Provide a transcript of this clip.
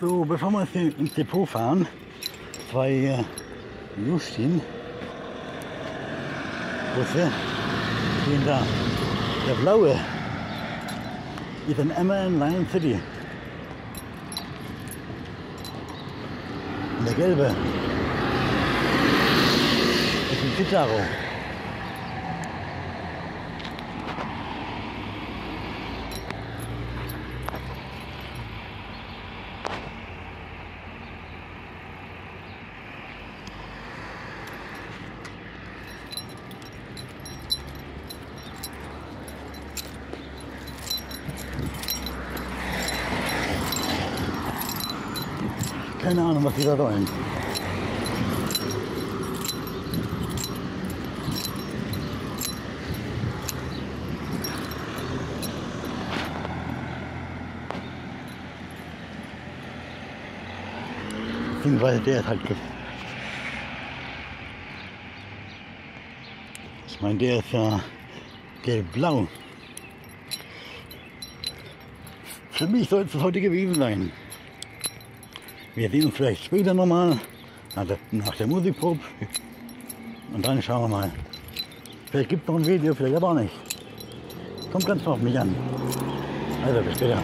So, bevor wir ins Depot fahren, zwei äh, Justin Busse stehen da. Der blaue ist ein Emma in Lion City. Und der gelbe ist ein Citaro. Keine Ahnung, was die da wollen. Beziehungsweise der ist halt ge- Ich meine, der ist ja gelb-blau. Für mich soll es heute gewesen sein. Wir sehen uns vielleicht später nochmal, nach der, nach der Musikprobe. Und dann schauen wir mal. Vielleicht gibt es noch ein Video, vielleicht aber auch nicht. Kommt ganz auf mich an. Also bis später.